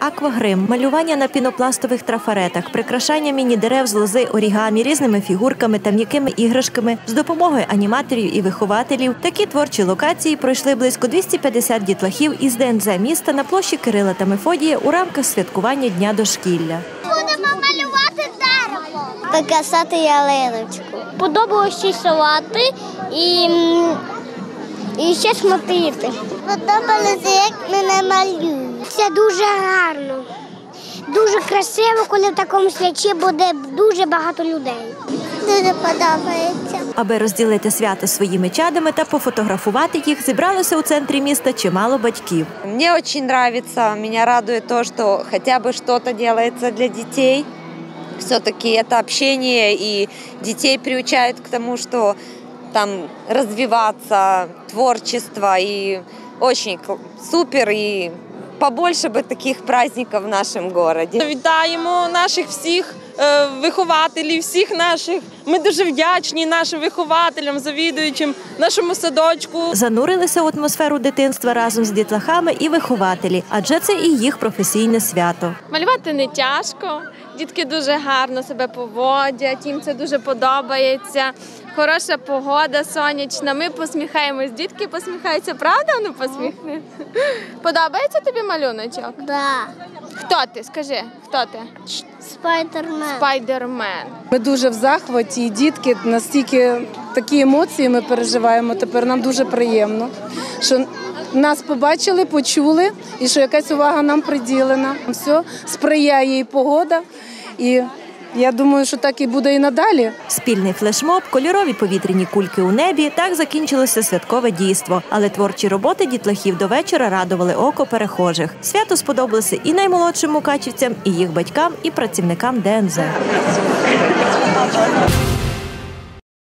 аквагрим, малювання на пінопластових трафаретах, прикрашання міні-дерев з лози орігамі, різними фігурками та м'якими іграшками з допомогою аніматорів і вихователів. Такі творчі локації пройшли близько 250 дітлахів із ДНЗ міста на площі Кирила та Мефодія у рамках святкування Дня дошкілля. Будемо малювати дерево. Прикрасати ялиночку. Подобалося салати і, і ще смотрити. Подобалося, як мене малюють. Це дуже гарно. Дуже красиво, коли в такому свячі буде дуже багато людей. Дуже подобається. Аби розділити свято своїми чадами та пофотографувати їх, зібралося у центрі міста чимало батьків. Мне очень нравится, меня радует то, что хотя бы что-то делается для детей. Все-таки это общение, и детей приучают к тому, что там развиваться, творчество, очень кл- супер, и побольше бы таких праздников в нашем городе. Вітаємо наших всіх е, вихователів, всіх наших. Ми дуже вдячні нашим вихователям, завідуючим нашому садочку. Занурилися в атмосферу дитинства разом з дітлахами і вихователі, адже це і їх професійне свято. Малювати не тяжко. Дітки дуже гарно себе поводять, їм це дуже подобається. Хороша погода, сонячна. Ми посміхаємось, дітки посміхаються. Правда? Ну посміхни. Подобається тобі малюночок? Да. Хто ти? Скажи, хто ти? Спайдермен. Спайдермен. Ми дуже в захваті, і дітки настільки такі емоції ми переживаємо. Тепер нам дуже приємно, що нас побачили, почули, і що якась увага нам приділена. Все сприяє і погода. І я думаю, що так і буде і надалі. Спільний флешмоб, кольорові повітряні кульки у небі. Так закінчилося святкове дійство. Але творчі роботи дітлахів до вечора радували око перехожих. Свято сподобалося і наймолодшим мукачівцям, і їх батькам, і працівникам ДНЗ.